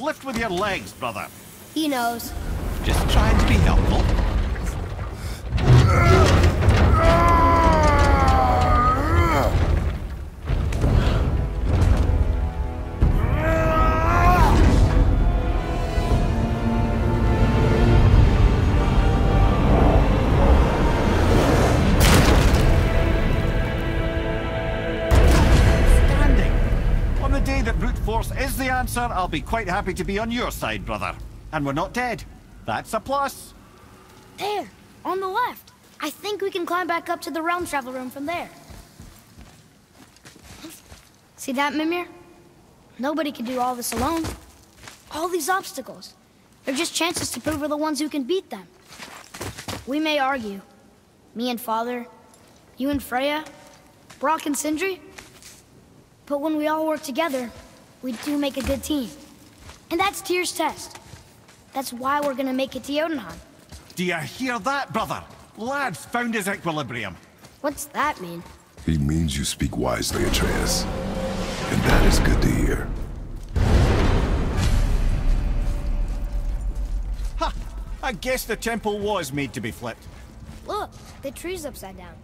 Lift with your legs, brother. He knows. Just trying to be helpful. Force is the answer, I'll be quite happy to be on your side, brother. And we're not dead. That's a plus. There, on the left. I think we can climb back up to the realm travel room from there. See that, Mimir? Nobody can do all this alone. All these obstacles. They're just chances to prove we're the ones who can beat them. We may argue. Me and Father, you and Freya, Brok and Sindri. But when we all work together, we do make a good team. And that's Tyr's test. That's why we're gonna make it to Jotunheim. Do you hear that, brother? Lad's found his equilibrium. What's that mean? He means you speak wisely, Atreus. And that is good to hear. Ha! I guess the temple was made to be flipped. Look, the tree's upside down.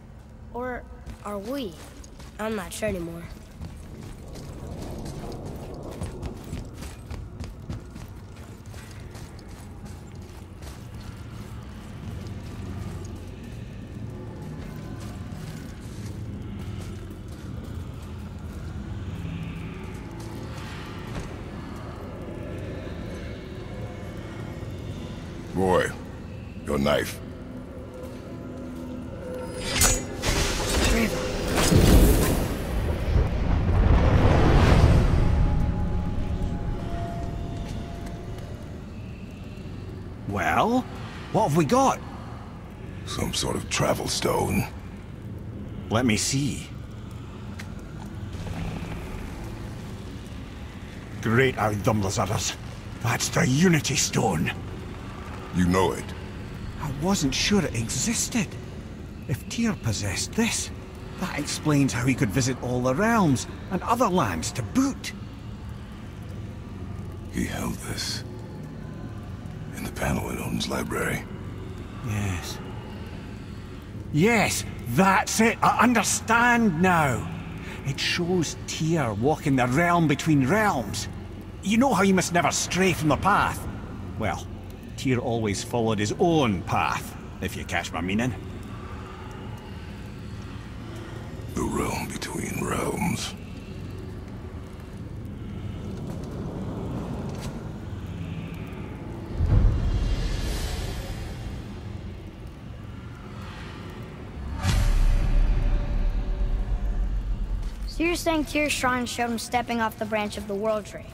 Or are we? I'm not sure anymore. Boy, your knife. Well, what have we got? Some sort of travel stone. Let me see. Great Audumla's arse. That's the Unity Stone. You know it. I wasn't sure it existed. If Tyr possessed this, that explains how he could visit all the realms and other lands to boot. He held this. In the panel in Odin's library. Yes. Yes, that's it. I understand now. It shows Tyr walking the realm between realms. You know how you must never stray from the path? Well, Tyr always followed his own path, if you catch my meaning. The realm between realms. So you're saying Tyr's shrine showed him stepping off the branch of the World Tree.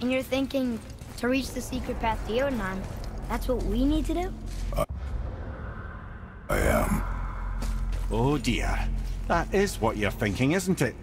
And you're thinking, to reach the secret path to Jotunheim, that's what we need to do? I am. Oh dear. That is what you're thinking, isn't it?